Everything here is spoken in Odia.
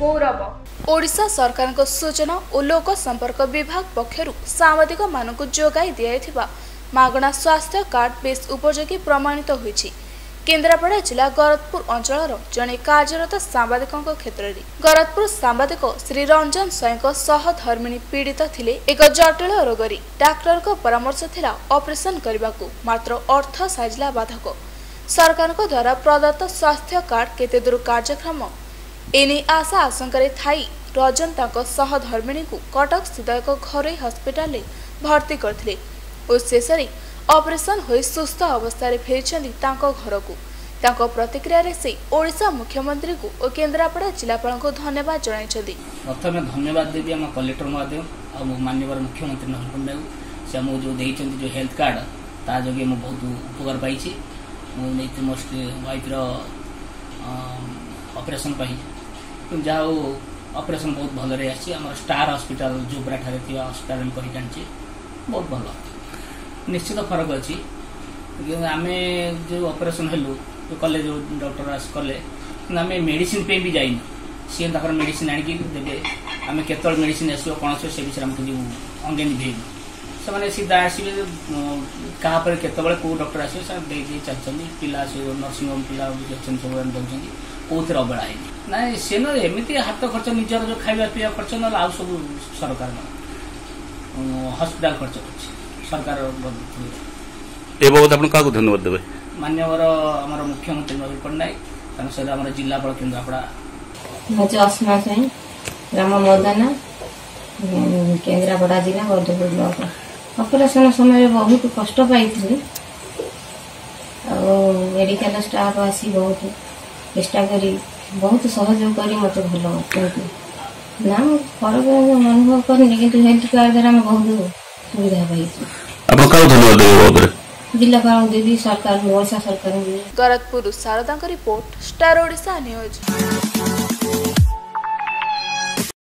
ଗୌରବ। ଓଡ଼ିଶା ସରକାରଙ୍କ ସୂଚନା ଓ ଲୋକ ସମ୍ପର୍କ ବିଭାଗ ପକ୍ଷରୁ ସାମ୍ବାଦିକମାନଙ୍କୁ ଯୋଗାଇ ଦିଆଯାଇଥିବା ମାଗଣା ସ୍ୱାସ୍ଥ୍ୟ କାର୍ଡ ବେଶ୍ ଉପଯୋଗୀ ପ୍ରମାଣିତ ହୋଇଛି। କେନ୍ଦ୍ରାପଡ଼ା ଜିଲ୍ଲା ଗରଦପୁର ଅଞ୍ଚଳର ଜଣେ କାର୍ଯ୍ୟରତ ସାମ୍ବାଦିକଙ୍କ କ୍ଷେତ୍ରରେ ଗରଦପୁର ସାମ୍ବାଦିକ ଶ୍ରୀ ରଞ୍ଜନ ସ୍ୱାଇଁଙ୍କ ସହଧର୍ମିଣୀ ପୀଡ଼ିତ ଥିଲେ ଏକ ଜଟିଳ ରୋଗରେ। ଡାକ୍ତରଙ୍କ ପରାମର୍ଶ ଥିଲା ଅପରେସନ କରିବାକୁ ମାତ୍ର ଅର୍ଥ ସାଜିଲା ବାଧକ। ସରକାରଙ୍କ ଦ୍ୱାରା ପ୍ରଦତ୍ତ ସ୍ୱାସ୍ଥ୍ୟ କାର୍ଡ କେତେ ଦୂର କାର୍ଯ୍ୟକ୍ରମ ଏନେଇ ଆଶା ଆଶଙ୍କାରେ ଥାଇ ରଜନ ତାଙ୍କ ସହଧର୍ମିଣୀଙ୍କୁ କଟକ ସ୍ଥିତ ଏକ ଘରୋଇ ହସ୍ପିଟାଲରେ ଭର୍ତ୍ତି କରିଥିଲେ ଓ ଶେଷରେ ଅପରେସନ ହୋଇ ସୁସ୍ଥ ଅବସ୍ଥାରେ ଫେରିଛନ୍ତି ତାଙ୍କ ଘରକୁ। ତାଙ୍କ ପ୍ରତିକ୍ରିୟାରେ ସେ ଓଡ଼ିଶା ମୁଖ୍ୟମନ୍ତ୍ରୀଙ୍କୁ ଓ କେନ୍ଦ୍ରାପଡ଼ା ଜିଲ୍ଲାପାଳଙ୍କୁ ଧନ୍ୟବାଦ ଜଣାଇଛନ୍ତି। ପ୍ରଥମେ ଧନ୍ୟବାଦ ଦେବି ଆମ କଲେକ୍ଟର ମହାଦେବ ଆଉ ମାନ୍ୟବର ମୁଖ୍ୟମନ୍ତ୍ରୀ ନବୀନ ପଟ୍ଟନାୟକ ସେ ଆମକୁ ଯେଉଁ ଦେଇଛନ୍ତି ଯେଉଁ ହେଲ୍ଥ କାର୍ଡ଼ ତା ଯୋଗେ ମୁଁ ବହୁତ ଉପକାର ପାଇଛି। ମୁଁ ନେଇଥିଲି ମୋ ୱାଇଫ୍ର ଅପରେସନ୍ ପାଇଁ। ଯାହା ହଉ ଅପରେସନ୍ ବହୁତ ଭଲରେ ଆସିଛି ଆମର ଷ୍ଟାର ହସ୍ପିଟାଲ ଜୁବ୍ରାଠାରେ ଥିବା ହସ୍ପିଟାଲ ମୁଁ କରିକି ଆଣିଛି ବହୁତ ଭଲ। ନିଶ୍ଚିତ ଫରକ ଅଛି। କିନ୍ତୁ ଆମେ ଯେଉଁ ଅପରେସନ୍ ହେଲୁ ଯେଉଁ କଲେ ଯେଉଁ ଡକ୍ଟର ଆସି କଲେ କିନ୍ତୁ ଆମେ ମେଡ଼ିସିନ ପାଇଁ ବି ଯାଇନୁ। ସିଏ ତାଙ୍କର ମେଡ଼ିସିନ ଆଣିକି ଦେବେ। ଆମେ କେତେବେଳେ ମେଡ଼ିସିନ ଆସିବ କ'ଣ ଆସିବ ସେ ବିଷୟରେ ଆମେ କିଛି ଅଙ୍ଗେ ନିଭେଇବୁ। ସେମାନେ ସିଧା ଆସିବେ କାହା ପରେ କେତେବେଳେ କେଉଁ ଡକ୍ଟର ଆସିବେ ସେମାନେ ଦେଇ ଦେଇ ଚାଲିଛନ୍ତି। ପିଲା ଆସିବେ ନର୍ସିଂ ହୋମ୍ ପିଲା ବି ଅଛନ୍ତି ସବୁ ଦେଉଛନ୍ତି। କେଉଁଥିରେ ଅବହେଳା ହେଇନି। ନାଇଁ ସେ ନ ଏମିତି ହାତ ଖର୍ଚ୍ଚ ନିଜର ଯେଉଁ ଖାଇବା ପିଇବା ଖର୍ଚ୍ଚ ନହେଲେ ଆଉ ସବୁ ସରକାର ହସ୍ପିଟାଲ ଖର୍ଚ୍ଚ କରୁଛି। ସରକାର ଏ ବାବଦ ଆପଣ କାହାକୁ ଧନ୍ୟବାଦ ଦେବେ? ମାନ୍ୟବର ଆମର ମୁଖ୍ୟମନ୍ତ୍ରୀ ନବୀନ ପଟ୍ଟନାୟକ ତାଙ୍କ ସହିତ ଆମର ଜିଲ୍ଲାପାଳ କେନ୍ଦ୍ରାପଡ଼ା ହଉଛି ଅସୀମା ସ୍ୱାଇଁ ଗ୍ରାମ ମଦାନା କେନ୍ଦ୍ରାପଡ଼ା ଜିଲ୍ଲା ଗର୍ଦ୍ଧପୁର ବ୍ଲକ। ଅପରେସନ୍ ସମୟରେ ବହୁତ କଷ୍ଟ ପାଇଥିଲି। ଆଉ ମେଡ଼ିକାଲ ଷ୍ଟାଫ୍ ଆସି ବହୁତ ଚେଷ୍ଟା କରି ବହୁତ ସହଯୋଗ କରି ମୋତେ ଭଲ କରିଛନ୍ତି ନା ମୁଁ ଫରକ ଅନୁଭବ କରିନି କିନ୍ତୁ ହେଲ୍ଥ କାର୍ଡ଼ ଦ୍ୱାରା ଆମେ ବହୁତ ସୁବିଧା ପାଇଛୁ। ଆପଣ କାହାକୁ ଧନ୍ୟବାଦ ଦେବେ ଏ ବାବଦରେ ଜିଲ୍ଲାପାଳଙ୍କୁ ଦେବି ସରକାରଙ୍କୁ ଓଡ଼ିଶା ସରକାରଙ୍କୁ। ଦେବି ଗରଦପୁରରୁ ଶାରଦାଙ୍କ ରିପୋର୍ଟ ଷ୍ଟାର ଓଡ଼ିଶା ନ୍ୟୁଜ୍